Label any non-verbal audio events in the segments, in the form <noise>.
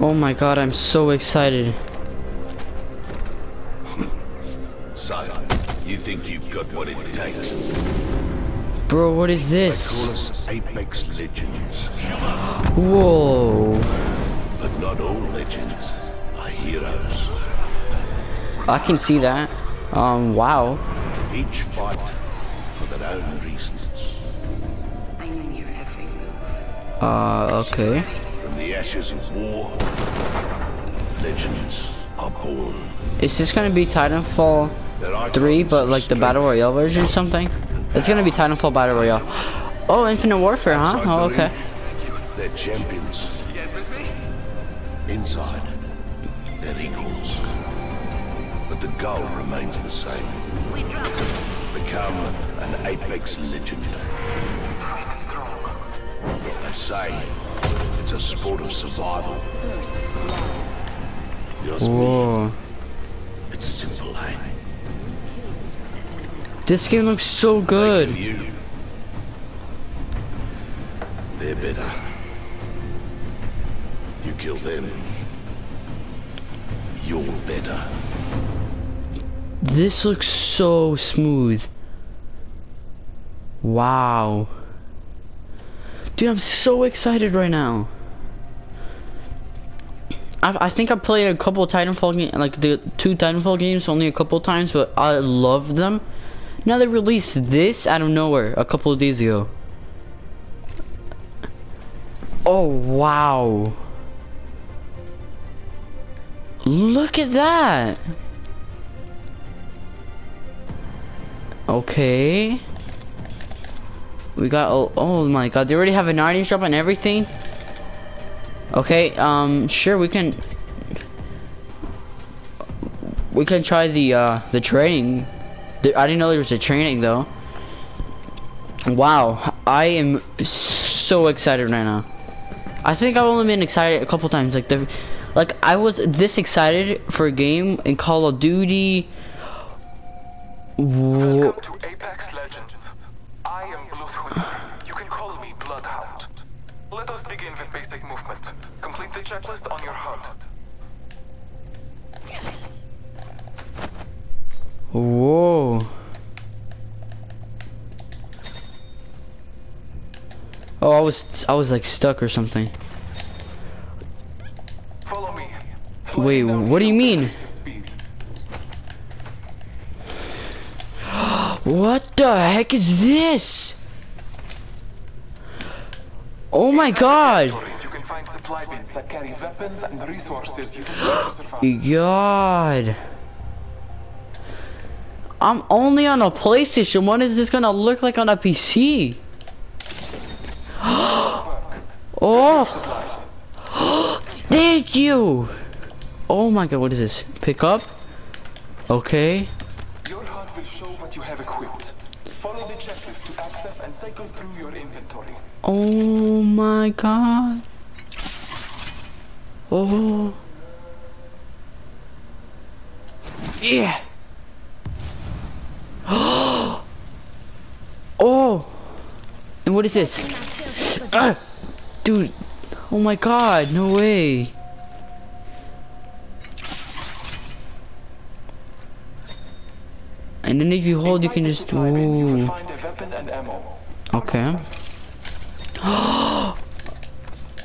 Oh my god, I'm so excited. So, you think you've got what it takes? Bro, what is Call this? us Apex Legends. Whoa. But not all legends are heroes. I can see that. Um, wow. Each fight for their own reasons. I know your every move. Uh, okay. Ashes of war, legends are born. Is this gonna be Titanfall Their 3, but like the Battle Royale version or something? It's gonna be Titanfall Battle Royale. Oh, Infinite Warfare, huh? Oh, okay. They're champions. Yes, miss me? Inside, they're equals. But the goal remains the same. We drop. Become an Apex Legend. Fight strong. They say it's a sport of survival. Ask me, it's simple, eh? This game looks so good. They're better. You kill them. You're better. This looks so smooth. Wow. Dude, I'm so excited right now. I, I think I played a couple Titanfall games, like the two Titanfall games, only a couple times, but I loved them. Now they released this out of nowhere a couple of days ago. Oh wow! Look at that. Okay. We got oh, oh my god, they already have an item shop and everything. Okay, um sure we can we can try the uh the training. The, I didn't know there was a training though. Wow, I am so excited right now. I think I've only been excited a couple times like the like I was this excited for a game in Call of Duty Welcome to Apex Legends. I am Bluthwinter. You can call me Bloodhound. Let us begin with basic movement. Complete the checklist on your HUD. Whoa. Oh, I was I was like stuck or something. Follow me. Wait, what do you mean? What the heck is this? Oh my god. You can find supply bins that carry weapons and resources you can use to survive. <gasps> God. I'm only on a PlayStation. What is this gonna look like on a PC? <gasps> Oh, thank you. Oh my god, what is this? Pick up? Okay. What you have equipped. Follow the checklist to access and cycle through your inventory. Oh my god. Oh. Yeah. <gasps> oh. And what is this? Ah, dude. Oh my god, no way. And then if you hold, you can just. supply you will Ooh. find a weapon and ammo. Okay. <gasps>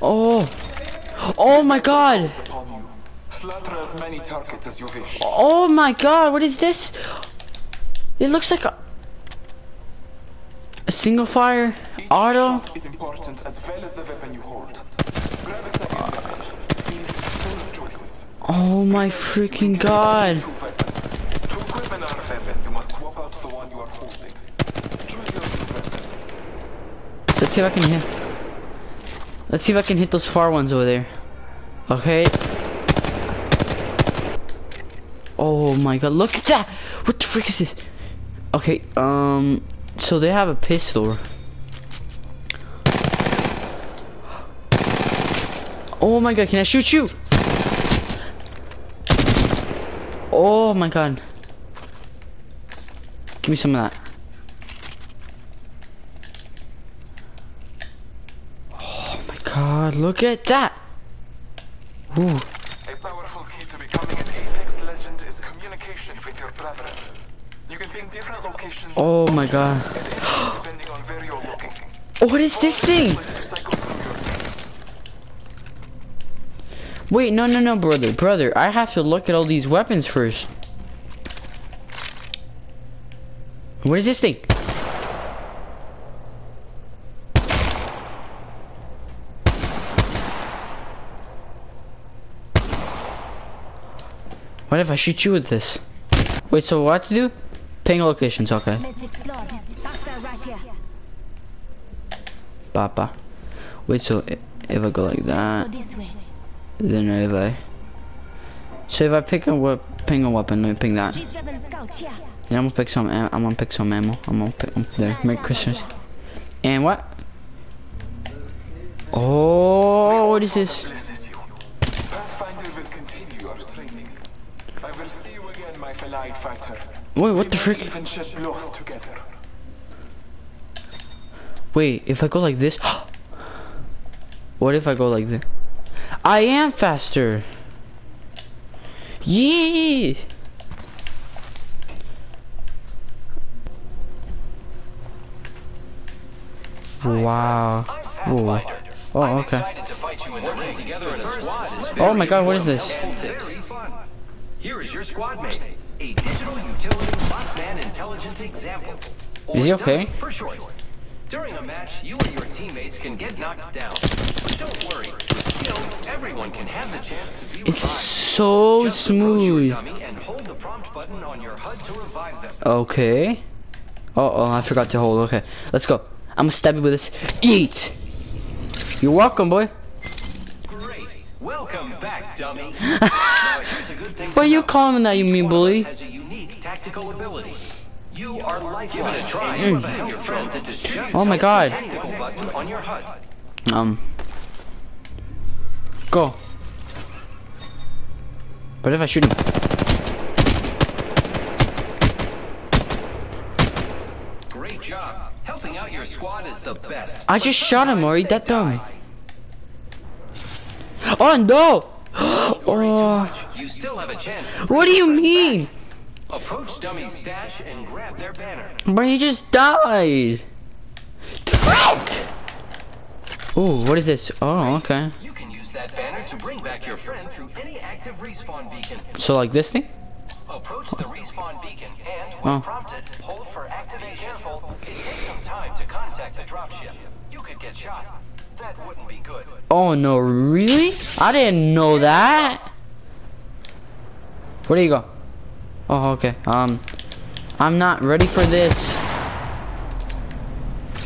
oh. Oh my god. Upon you. Slaughter as many targets as you wish. Oh my god, what is this? It looks like a, a single fire Each auto. is important as well as the weapon you hold. Grab a second weapon. Field is full of choices. Oh my freaking god. Two weapons. To equip another weapon, you must swap out the one you are holding. Let's see if I can hit. Let's see if I can hit those far ones over there. Okay. Oh my god, look at that! What the frick is this? Okay, um, so they have a pistol. Oh my god, can I shoot you? Oh my god. Give me some of that. Oh my god, look at that! Ooh. A powerful key to becoming an Apex legend is communication with your brethren. You can ping different locations Oh my god. depending on where you're looking. What is this thing? Place to cycle through your things. Wait, no, no, no, brother, brother. I have to look at all these weapons first. What is this thing? What if I shoot you with this? Wait, so what to do? Ping locations, okay. Papa. Wait, so if I go like that, then if I... So if I pick a ping a weapon, let me ping that. G7. Yeah, I'm gonna pick some. I'm gonna pick some ammo. I'm gonna pick. I'm there. Merry Christmas. And what? Oh, what is this? Wait, what the frick? Wait, if I go like this, <gasps> what if I go like this? I am faster. Yeah. Wow. Ooh. Oh, okay. Working together in a squad is Oh my god, what is this? Here is your squad mate, a digital utility Botman intelligent example. Is he okay? dummy For short. During a match, you and your teammates can get knocked down. But don't worry, with skill, everyone can have the chance to be revived. So Just smooth. and hold the prompt button on your HUD to revive them. Okay. Oh, oh, I forgot to hold. Okay, let's go. I'm gonna stab you with this. Eat. You're welcome, boy. Great. Welcome back, dummy. <laughs> now, here's a good thing What are you calling that, you mean bully? us has a unique tactical ability. You are lifeline. Give it a try. You have friend that distributes Oh my God. on your HUD. Um. Go. What if I shoot him? Great job. Helping out your squad is the best. I just shot him, Ori. That dumb. Oh no! Don't <gasps> worry too Oh. You still have a chance. What do you mean? Approach Dummy's stash and grab their banner. But he just died. Frick! Ooh, what is this? Oh, okay. You can use that banner to bring back your friend through any active respawn beacon. So like this thing? Approach the respawn beacon and, when Oh. prompted, hold for activate. Careful, it takes some time to contact the dropship. You could get shot. That wouldn't be good. Oh no, really? I didn't know that. Where do you go? Oh, okay. Um, I'm not ready for this.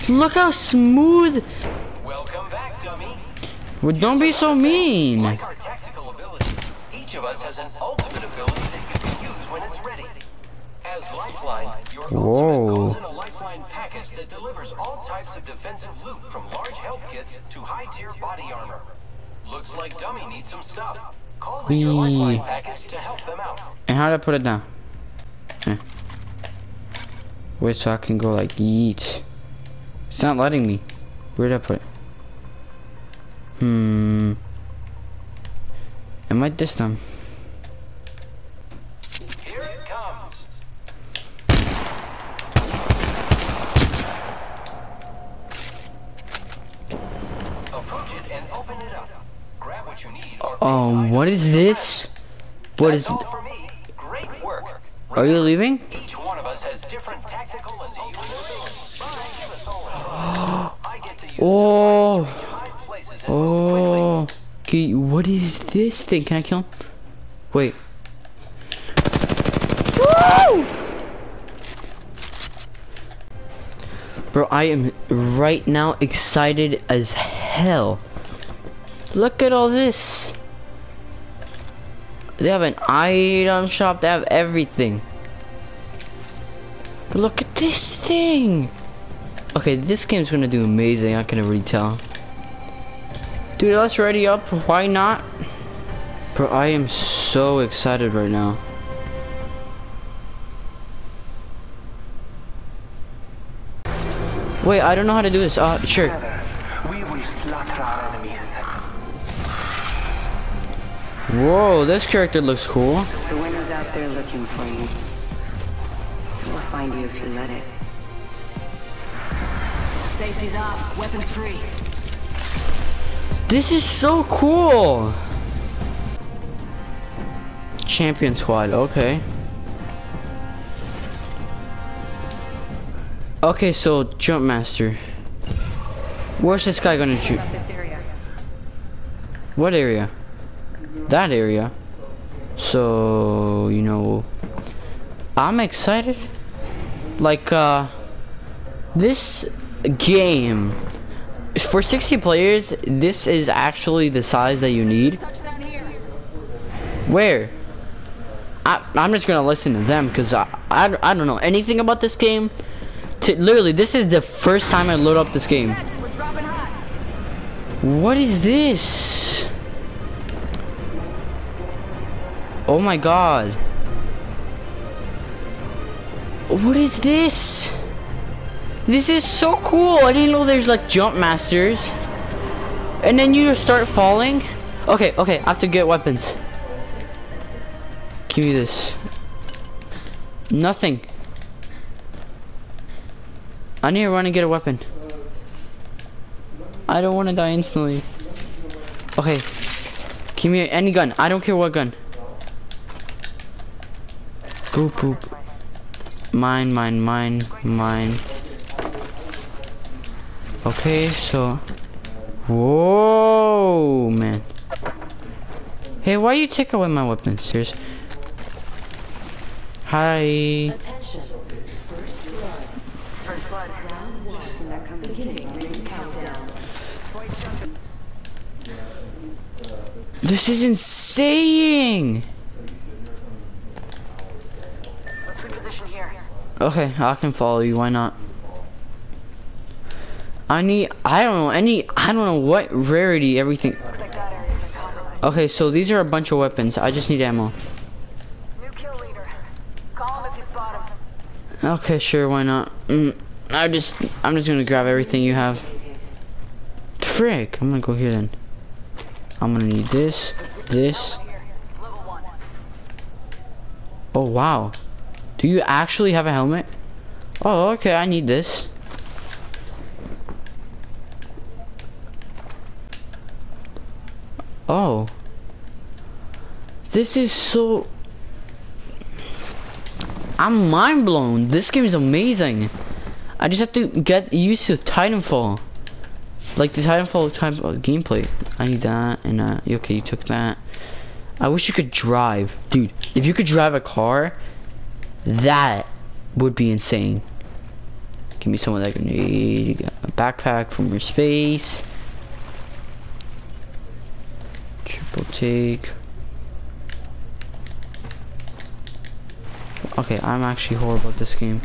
Look how smooth. Welcome back, dummy. Well, don't be so mean. Like our tactical abilities, each of us has an ultimate ability that you can use when it's ready. As Lifeline, your Whoa. ultimate goes in a Lifeline package that delivers all types of defensive loot from large health kits to high-tier body armor. Looks like Dummy needs some stuff. Call in your Lifeline package to help them out. And how do I put it down? Eh. Wait, so I can go like yeet. It's not letting me. Where did I put it? Hmm. It might this time. Here it comes. Approach it and open it up. Grab what you need. or Oh, any what items is to your this? friends. What That's is? for me. Great work. Are you leaving? Each one of us has different tactical and unique abilities. But give us all a try. <gasps> I get to use Oh. surprise to reach high places and move quickly. Oh. Okay, what is this thing? Can I kill him? Wait. Woo! Bro, I am right now excited as hell. Look at all this. They have an item shop. They have everything. But look at this thing. Okay, this game's gonna do amazing. I can already tell. Dude, let's ready up. Why not? Bro, I am so excited right now. Wait, I don't know how to do this. Uh, sure. We will slaughter our enemies. Whoa, this character looks cool. The winner's out there looking for you. We'll find you if you let it. Safety's off. Weapons free. This is so cool. Champion squad, okay. Okay, so jump master. Where's this guy gonna shoot? What area? That area. So, you know, I'm excited. Like, uh, this game, for 60 players, this is actually the size that you need. Where? I, I'm just gonna listen to them because I, I, I don't know anything about this game. To, literally, this is the first time I load up this game. What is this? Oh my god. What is this? This is so cool. I didn't know there's like jump masters. And then you just start falling. Okay, okay, I have to get weapons. Give me this. Nothing. I need to run and get a weapon. I don't want to die instantly. Okay. Give me any gun. I don't care what gun. Boop boop. Mine, mine, mine, mine. Okay, so. Whoa, man. Hey, why you take away my weapons? Serious. Hi. Attention. First blood. First blood. Round one. Beginning ring countdown. This is insane. Let's reposition here. Okay, I can follow you. Why not? I need. I don't know any. I don't know what rarity everything. Looks like that area's been compromised. Okay, so these are a bunch of weapons. I just need ammo. New kill leader. Call him if you spot him. Okay, sure. Why not? Mm, I just. I'm just gonna grab everything you have. Frick! I'm gonna go here then. I'm gonna need this, this. Oh wow. Do you actually have a helmet? Oh, okay. I need this. Oh. This is so... I'm mind blown. This game is amazing. I just have to get used to Titanfall. Like the Titanfall type of gameplay. I need that and uh okay you took that. I wish you could drive. Dude, if you could drive a car, that would be insane. Give me some of that grenade. A backpack from your space. Triple take. Okay, I'm actually horrible at this game.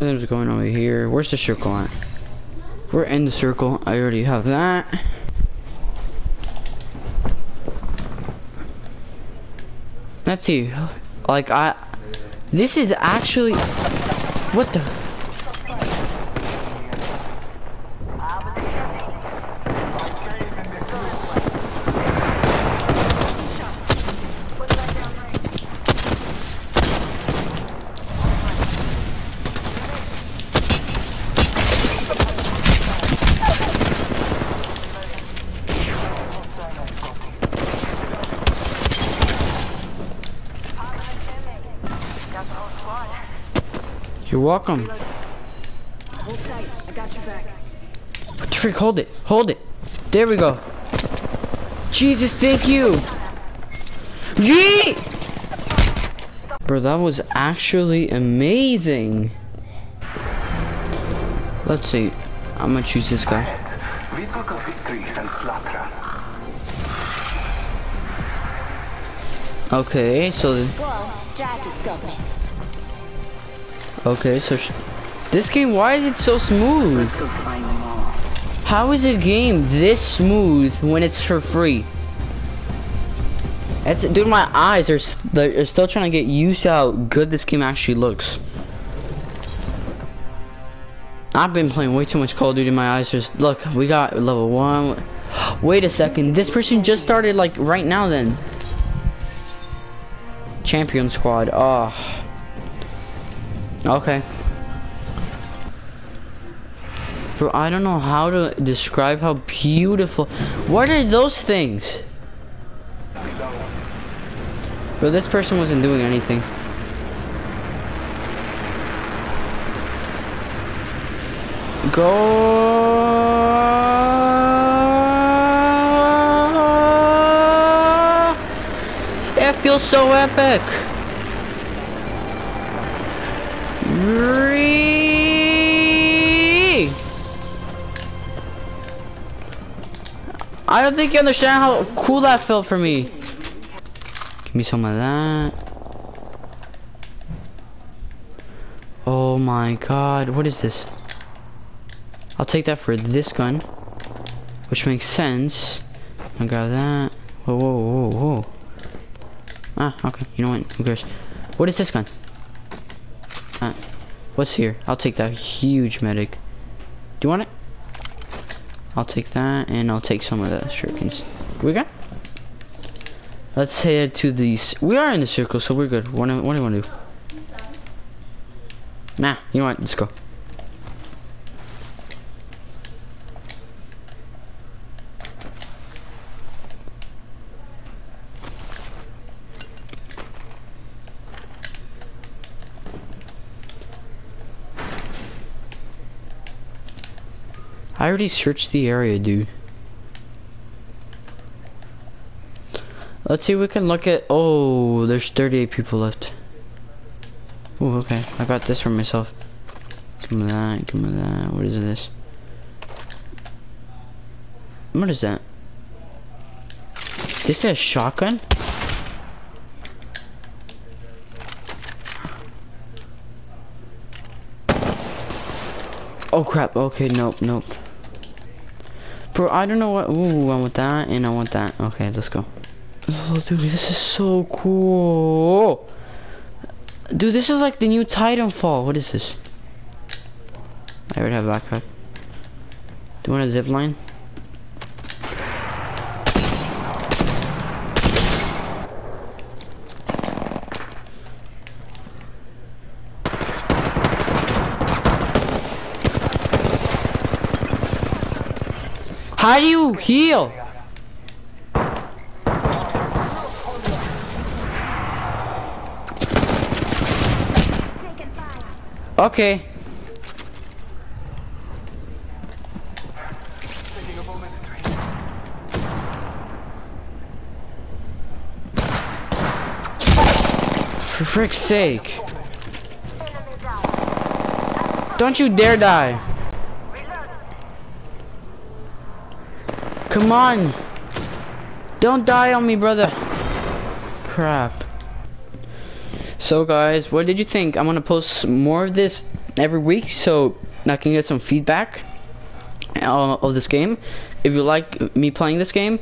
What's going over here? Where's the circle at? We're in the circle. I already have that. Let's see. Like I, this is actually, what the? You're welcome. Hold tight. I got your back. Frick, hold it, hold it. There we go. Jesus, thank you. G! Bro, that was actually amazing. Let's see. I'm gonna choose this guy. We took a victory and slaughter. Okay, so Whoa. Okay, so sh this game. Why is it so smooth? Let's go find them all. How is a game this smooth when it's for free? It's, dude, my eyes are, s- they're still trying to get used to how good this game actually looks. I've been playing way too much Call of Duty. My eyes just look. We got level one. <gasps> Wait a second. This person just started like right now then. Champion squad. Oh. Okay. Bro, I don't know how to describe how beautiful. What are those things? Bro, this person wasn't doing anything. Go. It feels so epic. I don't think you understand how cool that felt for me. Give me some of that. Oh my god, what is this? I'll take that for this gun. Which makes sense. I'll grab that. Whoa, whoa, whoa, whoa. Ah, okay, you know what? Who cares? What is this gun? Uh, what's here? I'll take that huge medic. Do you want it? I'll take that, and I'll take some of the shurikens. We got? Let's head to these. We are in the circle, so we're good. What do, what do you want to do? Nah, you know what? Let's go. I already searched the area, dude. Let's see we can look at... Oh, there's 38 people left. Oh, okay. I got this for myself. Give me that, give me that. What is this? What is that? This is a shotgun? Oh crap, okay, nope, nope. Bro, I don't know what, ooh, I want that, and I want that. Okay, let's go. Oh, dude, this is so cool. Dude, this is like the new Titanfall. What is this? I already have a backpack. Do you want a zip line? How do you heal? Okay. For frick's sake. Don't you dare die. Come on. Don't die on me, brother. Crap. So guys, what did you think? I'm gonna post more of this every week so I can get some feedback uh, of this game. If you like me playing this game,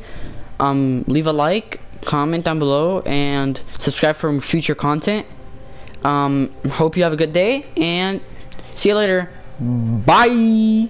um, leave a like, comment down below, and subscribe for future content. Um, hope you have a good day, and see you later. Bye!